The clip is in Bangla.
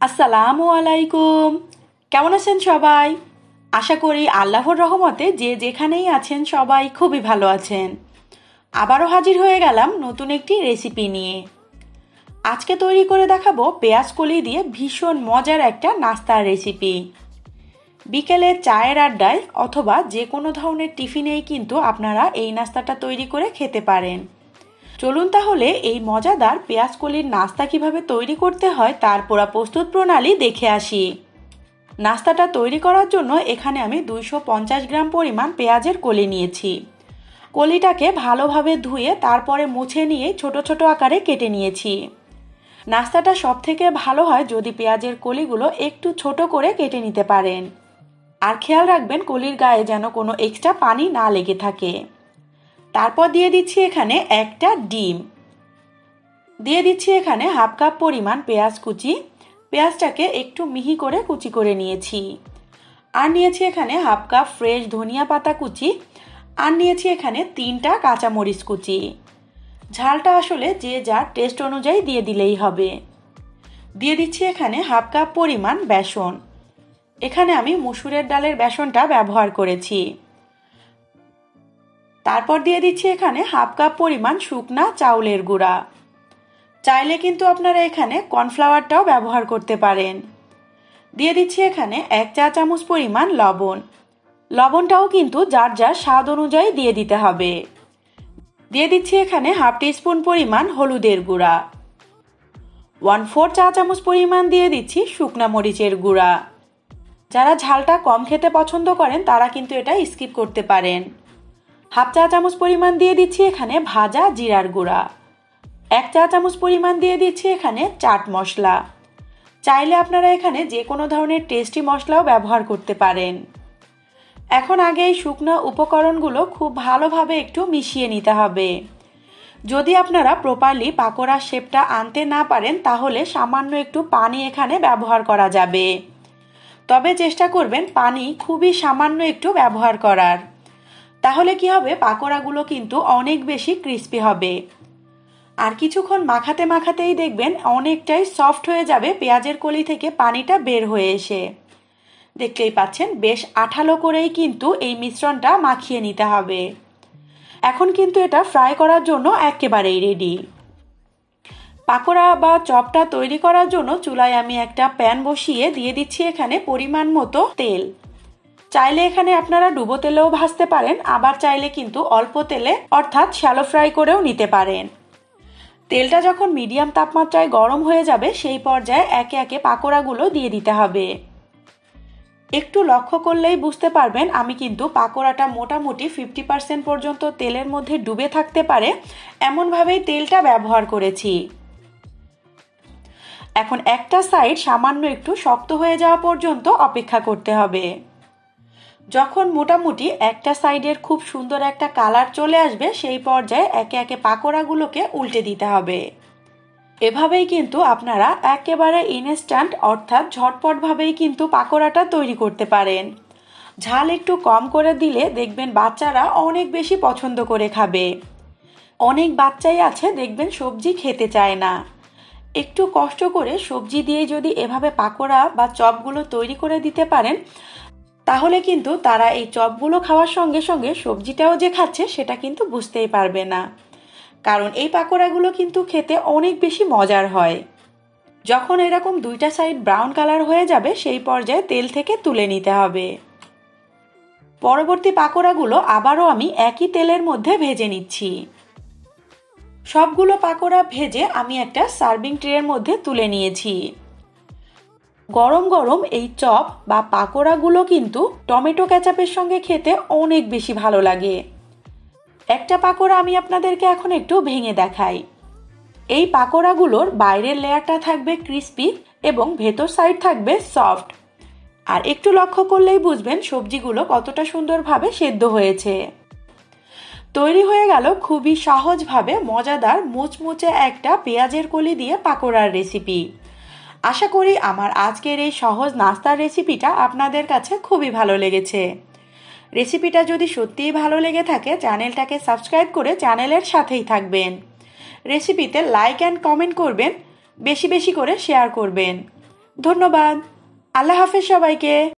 আসসালামু আলাইকুম। কেমন আছেন সবাই? আশা করি আল্লাহর রহমতে যে যেখানেই আছেন সবাই খুবই ভালো আছেন। আবারও হাজির হয়ে গেলাম নতুন একটি রেসিপি নিয়ে। আজকে তৈরি করে দেখাবো পেঁয়াজ কলি দিয়ে ভীষণ মজার একটা নাস্তার রেসিপি। বিকেলে চায়ের আড্ডায় অথবা যে কোনো ধরনের টিফিনেই কিন্তু আপনারা এই নাস্তাটা তৈরি করে খেতে পারেন। চলুন তাহলে এই মজাদার পেঁয়াজ কলির নাস্তা কীভাবে তৈরি করতে হয় তার পুরা প্রস্তুত প্রণালী দেখে আসি। নাস্তাটা তৈরি করার জন্য এখানে আমি দুইশো পঞ্চাশ গ্রাম পরিমাণ পেঁয়াজের কলি নিয়েছি। কলিটাকে ভালোভাবে ধুয়ে তারপরে মুছে নিয়ে ছোট ছোট আকারে কেটে নিয়েছি। নাস্তাটা সব থেকে ভালো হয় যদি পেঁয়াজের কলিগুলো একটু ছোট করে কেটে নিতে পারেন। আর খেয়াল রাখবেন কলির গায়ে যেন কোনো এক্সট্রা পানি না লেগে থাকে। তারপর দিয়ে দিচ্ছি এখানে একটা ডিম। দিয়ে দিচ্ছি এখানে হাফ কাপ পরিমাণ পেঁয়াজ কুচি। পেঁয়াজটাকে একটু মিহি করে কুচি করে নিয়েছি। আর নিয়েছি এখানে হাফ কাপ ফ্রেশ ধনিয়া পাতা কুচি। আর নিয়েছি এখানে তিনটা কাঁচামরিচ কুচি। ঝালটা আসলে যে যার টেস্ট অনুযায়ী দিয়ে দিলেই হবে। দিয়ে দিচ্ছি এখানে হাফ কাপ পরিমাণ বেসন। এখানে আমি মুসুরের ডালের বেসনটা ব্যবহার করেছি। তারপর দিয়ে দিচ্ছি এখানে হাফ কাপ পরিমাণ শুকনা চাউলের গুঁড়া। চাইলে কিন্তু আপনারা এখানে কর্নফ্লাওয়ারটাও ব্যবহার করতে পারেন। দিয়ে দিচ্ছি এখানে এক চা চামচ পরিমাণ লবণ। লবণটাও কিন্তু যার যার স্বাদ অনুযায়ী দিয়ে দিতে হবে। দিয়ে দিচ্ছি এখানে হাফ টিস্পুন পরিমাণ হলুদের গুঁড়া। ওয়ান ফোর চা চামচ পরিমাণ দিয়ে দিচ্ছি শুকনা মরিচের গুঁড়া। যারা ঝালটা কম খেতে পছন্দ করেন তারা কিন্তু এটা স্কিপ করতে পারেন। হাফ চা চামচ পরিমাণ দিয়ে দিচ্ছি এখানে ভাজা জিরার গুঁড়া। এক চা চামচ পরিমাণ দিয়ে দিচ্ছি এখানে চাট মশলা। চাইলে আপনারা এখানে যে কোনো ধরনের টেস্টি মশলাও ব্যবহার করতে পারেন। এখন আগে এই শুকনো উপকরণগুলো খুব ভালোভাবে একটু মিশিয়ে নিতে হবে। যদি আপনারা প্রপারলি পাকোড়ার শেপটা আনতে না পারেন, তাহলে সামান্য একটু পানি এখানে ব্যবহার করা যাবে। তবে চেষ্টা করবেন পানি খুবই সামান্য একটু ব্যবহার করার। তাহলে কি হবে? পাকোড়াগুলো কিন্তু অনেক বেশি ক্রিস্পি হবে। আর কিছুক্ষণ মাখাতে মাখাতেই দেখবেন অনেকটাই সফট হয়ে যাবে, পেঁয়াজের কলি থেকে পানিটা বের হয়ে এসে। দেখতেই পাচ্ছেন, বেশ আঠালো করেই কিন্তু এই মিশ্রণটা মাখিয়ে নিতে হবে। এখন কিন্তু এটা ফ্রাই করার জন্য একেবারেই রেডি পাকোড়া বা চপটা তৈরি করার জন্য চুলায় আমি একটা প্যান বসিয়ে দিয়ে দিচ্ছি এখানে পরিমাণ মতো তেল। চাইলে এখানে আপনারা ডুবো তেলেও ভাজতে পারেন, আবার চাইলে কিন্তু অল্প তেলে, অর্থাৎ শ্যালো ফ্রাই করেও নিতে পারেন। তেলটা যখন মিডিয়াম তাপমাত্রায় গরম হয়ে যাবে, সেই পর্যায়ে একে একে পাকোড়াগুলো দিয়ে দিতে হবে। একটু লক্ষ্য করলেই বুঝতে পারবেন, আমি কিন্তু পাকোড়াটা মোটামুটি ফিফটি পার্সেন্ট পর্যন্ত তেলের মধ্যে ডুবে থাকতে পারে, এমনভাবেই তেলটা ব্যবহার করেছি। এখন একটা সাইড সামান্য একটু শক্ত হয়ে যাওয়া পর্যন্ত অপেক্ষা করতে হবে। যখন মোটামুটি একটা সাইডের খুব সুন্দর একটা কালার চলে আসবে, সেই পর্যায়ে একে একে পাকোড়াগুলোকে উল্টে দিতে হবে। এভাবেই কিন্তু আপনারা একেবারে ইনস্ট্যান্ট অর্থাৎ ঝটপটভাবেই কিন্তু পাকোড়াটা তৈরি করতে পারেন। ঝাল একটু কম করে দিলে দেখবেন বাচ্চারা অনেক বেশি পছন্দ করে খাবে। অনেক বাচ্চাই আছে, দেখবেন সবজি খেতে চায় না। একটু কষ্ট করে সবজি দিয়ে যদি এভাবে পাকোড়া বা চপগুলো তৈরি করে দিতে পারেন তাহলে কিন্তু তারা এই চপগুলো খাওয়ার সঙ্গে সঙ্গে সবজিটাও যে খাচ্ছে সেটা কিন্তু বুঝতেই পারবে না। কারণ এই পাকোড়াগুলো কিন্তু খেতে অনেক বেশি মজার হয়। যখন এরকম দুইটা সাইড ব্রাউন কালার হয়ে যাবে, সেই পর্যায়ে তেল থেকে তুলে নিতে হবে। পরবর্তী পাকোড়াগুলো আবারও আমি একই তেলের মধ্যে ভেজে নিচ্ছি। সবগুলো পাকোড়া ভেজে আমি একটা সার্ভিং ট্রের মধ্যে তুলে নিয়েছি। গরম গরম এই চপ বা পাকোড়াগুলো কিন্তু টমেটো ক্যাচাপের সঙ্গে খেতে অনেক বেশি ভালো লাগে। একটা পাকোড়া আমি আপনাদেরকে এখন একটু ভেঙে দেখাই। এই পাকোড়াগুলোর বাইরের লেয়ারটা থাকবে ক্রিস্পি এবং ভেতর সাইড থাকবে সফট। আর একটু লক্ষ্য করলেই বুঝবেন সবজিগুলো কতটা সুন্দরভাবে সেদ্ধ হয়েছে। তৈরি হয়ে গেল খুবই সহজভাবে মজাদার মুচমুচে একটা পেঁয়াজের কলি দিয়ে পাকোড়ার রেসিপি আশা করি আমার আজকের এই সহজ নাস্তার রেসিপিটা আপনাদের কাছে খুবই ভালো লেগেছে। রেসিপিটা যদি সত্যিই ভালো লেগে থাকে, চ্যানেলটাকে সাবস্ক্রাইব করে চ্যানেলের সাথেই থাকবেন। রেসিপিতে লাইক অ্যান্ড কমেন্ট করবেন, বেশি বেশি করে শেয়ার করবেন। ধন্যবাদ। আল্লাহ হাফেজ সবাইকে।